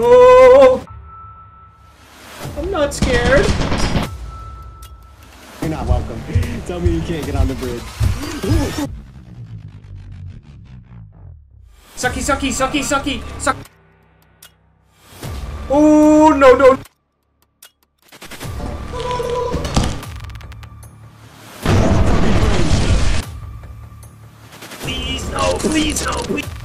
Oh! I'm not scared. You're not welcome. Tell me you can't get on the bridge. Sucky, sucky, sucky, sucky, suck. Oh, no, no. Please, no, please, no, please.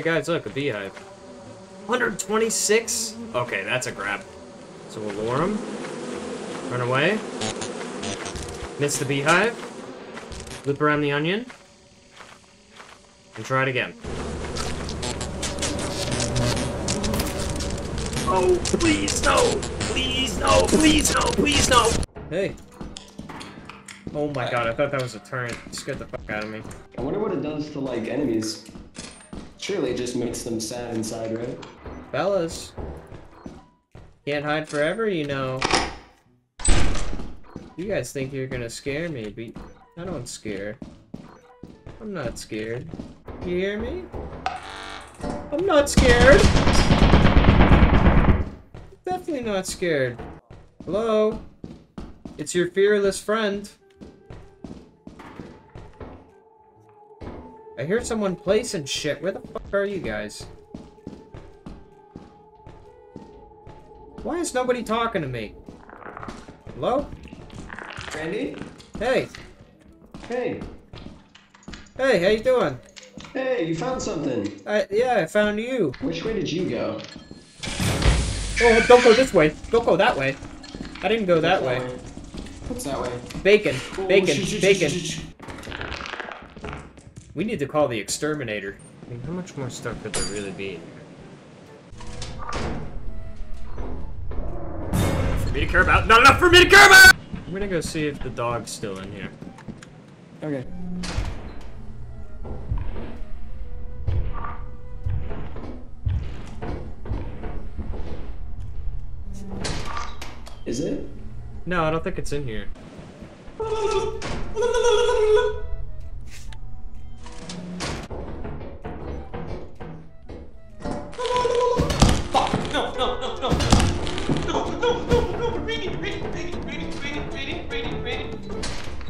Hey guys, look, a beehive. 126? Okay, that's a grab. So we'll lure him. Run away. Miss the beehive. Loop around the onion. And try it again. Oh, please, no! Please, no! Please, no! Please, no! Hey. Oh my god, I thought that was a turret. It scared the fuck out of me. I wonder what it does to, like, enemies. Surely it just makes them sad inside, right? Fellas. Can't hide forever, you know. You guys think you're gonna scare me, but I don't scare. I'm not scared. You hear me? I'm not scared! Definitely not scared. Hello? It's your fearless friend. I hear someone placing shit. Where the fuck are you guys? Why is nobody talking to me? Hello? Randy? Hey. Hey. Hey, how you doing? Hey, you found something. I, yeah, I found you. Which way did you go? Oh, don't go this way. Don't go that way. I didn't go that way. What's that way? Bacon. Oh, Bacon. sh- sh- sh- Bacon. Sh- sh- We need to call the exterminator. I mean, how much more stuff could there really be in here? For me to care about? Not enough for me to care about! I'm gonna go see if the dog's still in here. Okay. Is it? No, I don't think it's in here.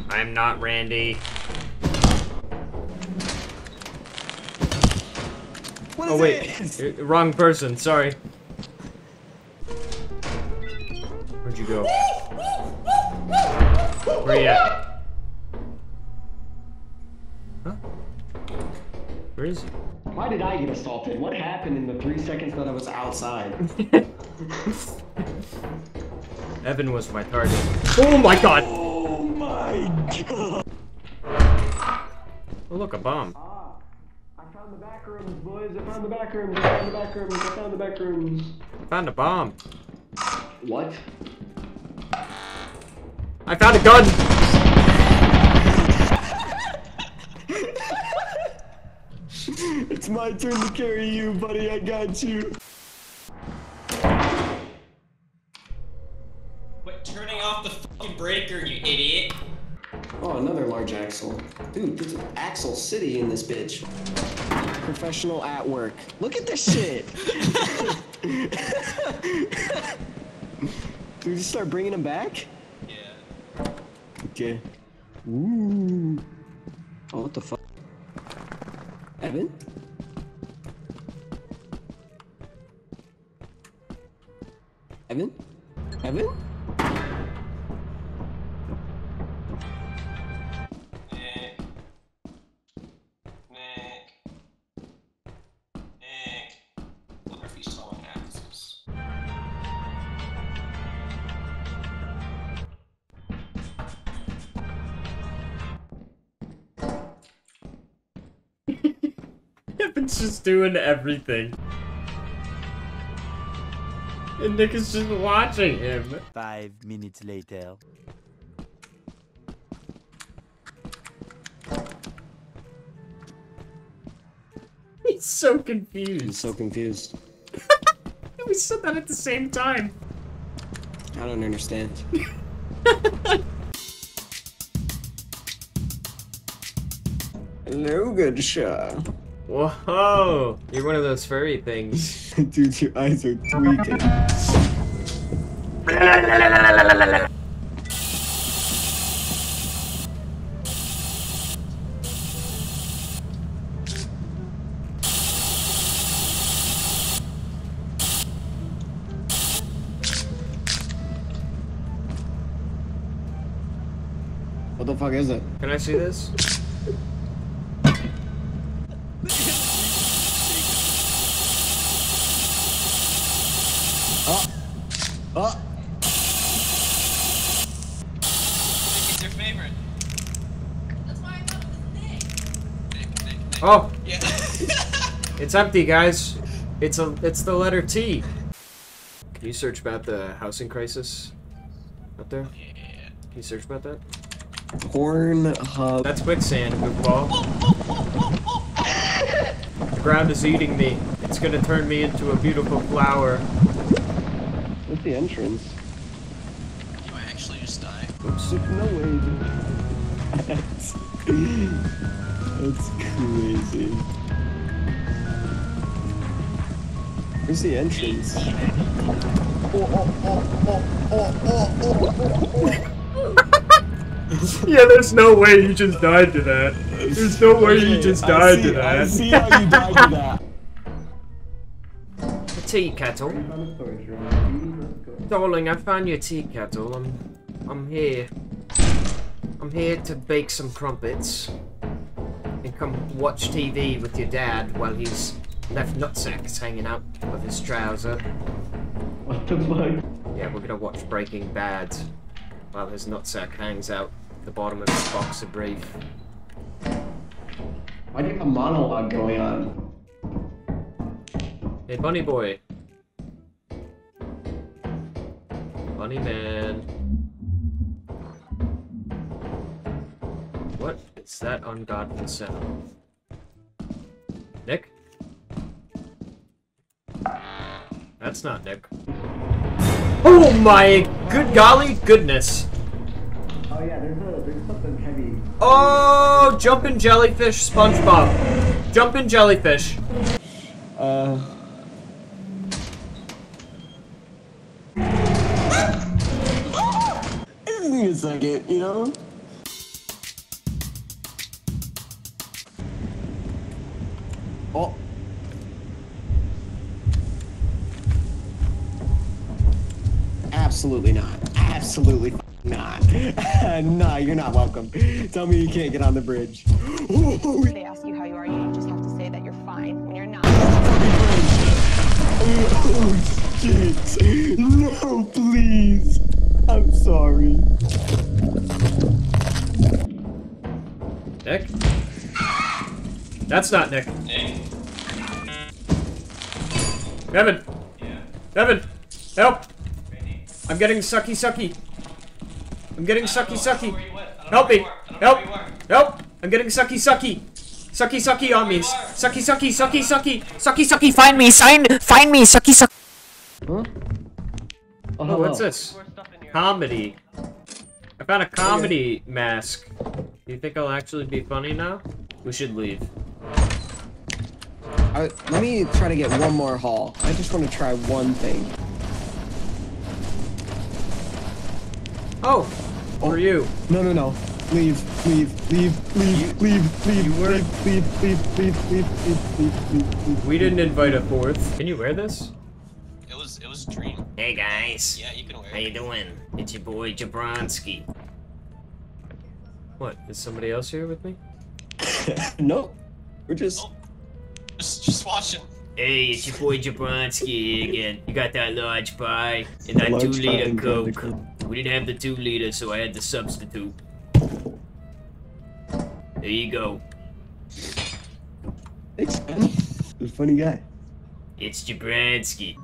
I'm not Randy. What Oh wait, Uh, wrong person. Sorry. Where'd you go? Where are you at? Huh? Where is he? Why did I get assaulted? What happened in the three seconds that I was outside? Evan was my target. Oh my god! oh my god! Oh look, a bomb. Ah, I found the back rooms, boys. I found the back rooms. I found the back rooms. I found the back rooms. I found a bomb. What? I found a gun! It's my turn to carry you, buddy. I got you. Large axle. Dude, there's an axle city in this bitch. Professional at work. Look at this shit. Do we just start bringing them back? Yeah. Okay. Ooh. Oh, what the fuck? Evan? Evan? Evan? Evan's just doing everything. And Nick is just watching him. Five minutes later. He's so confused. He's so confused. We said that at the same time. I don't understand. No good shot. Whoa! You're one of those furry things. Dude, your eyes are tweaking. What the fuck is it? Can I see this? Oh! Oh! It's your favorite. Oh! Yeah. It's empty, guys. It's a it's the letter T. Can you search about the housing crisis up there? yeah. Can you search about that? Pornhub. That's quicksand, goofball. the ground is eating me. It's gonna turn me into a beautiful flower. What's the entrance? You actually just die. Oops. No way. That's, that's crazy. Where's the entrance? Yeah, there's no way you just died to that. There's no way you just died to I that. see how you died to that. A tea kettle. Darling, I found your tea kettle. I'm I'm here. I'm here to bake some crumpets. And come watch TV with your dad while he's left nutsacks hanging out of his trouser. What the fuck? Yeah, we're gonna watch Breaking Bad while his nutsack hangs out the bottom of his boxer brief. Why do you have a monologue going on? Hey, Bunny Boy. Bunny Man. What is that ungodly sound? Nick? That's not Nick. Oh my good golly goodness! Oh yeah, there's, a, there's something heavy. Oh, jumping jellyfish, SpongeBob. Jumping jellyfish. Uh. Give me a second, you know? Absolutely not. Absolutely not. nah, you're not welcome. Tell me you can't get on the bridge. Oh, They ask you how you are, you just have to say that you're fine when you're not. Oh shit! No, please! I'm sorry. Nick? That's not Nick. Hey. Evan! Yeah. Evan! Help! Randy. I'm getting sucky sucky. I'm getting sucky I don't know where sucky. you went. I don't Help me! where you are. I don't know Help! where you are. Help! I'm getting sucky sucky. Sucky sucky on me. Sucky sucky sucky sucky. Sucky sucky find me. Sign find me. Sucky sucky. Huh? Oh, what's this? More stuff in here. Comedy. I found a comedy mask. Do you think I'll actually be funny now? We should leave. Uh, let me try to get one more haul. I just want to try one thing. Oh, oh! For you. No, no, no. Leave, leave, leave, leave, leave, leave, you leave, leave, leave, leave, leave, leave, leave, leave, leave. We didn't invite a fourth. Can you wear this? It was it was a dream. Hey guys. Yeah, you can wear How it. you doing? It's your boy Jabronsky. What? Is somebody else here with me? Nope. We're just. Oh. Just just watching. Hey, it's your boy Jabronsky again. You got that large pie and that two-liter Coke. Coke. We didn't have the two liter, so I had to substitute. There you go. Thanks, man. You're a funny guy. It's Jabronsky.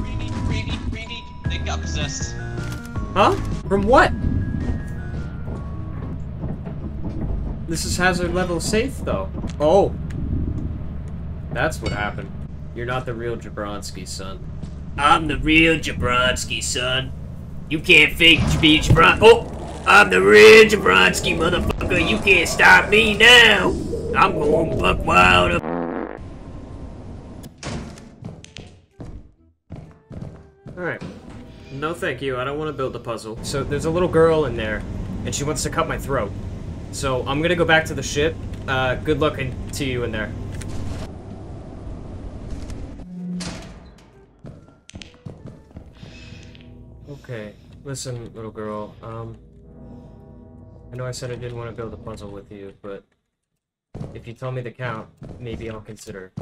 Randy, Randy, Randy. They got possessed. Huh? From what? This is hazard level safe, though. Oh. That's what happened. You're not the real Jabronsky, son. I'm the real Jabronsky, son. You can't fake to be Jabron- Oh! I'm the real Vronsky, motherfucker. You can't stop me now. I'm going buck wild. Alright. No thank you, I don't want to build the puzzle. So there's a little girl in there, and she wants to cut my throat. So I'm gonna go back to the ship. Uh, good luck to you in there. Okay, listen, little girl, um... I know I said I didn't want to build a puzzle with you, but... If you tell me the count, maybe I'll consider.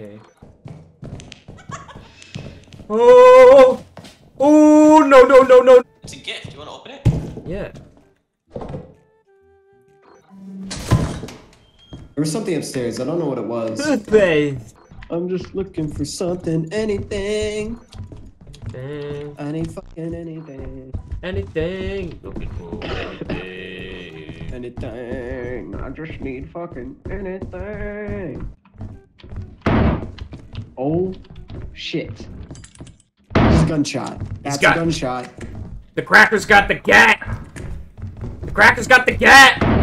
Okay. Oh! Oh, no, no, no, no! It's a gift. Do you want to open it? Yeah. There was something upstairs. I don't know what it was. Toothpaste! I'm just looking for something, anything. Dang. I need fucking anything. Anything. Looking for anything. Anything. I just need fucking anything. Oh shit. It's gunshot. That's got- a gunshot. The cracker's got the gat! The cracker's got the gat!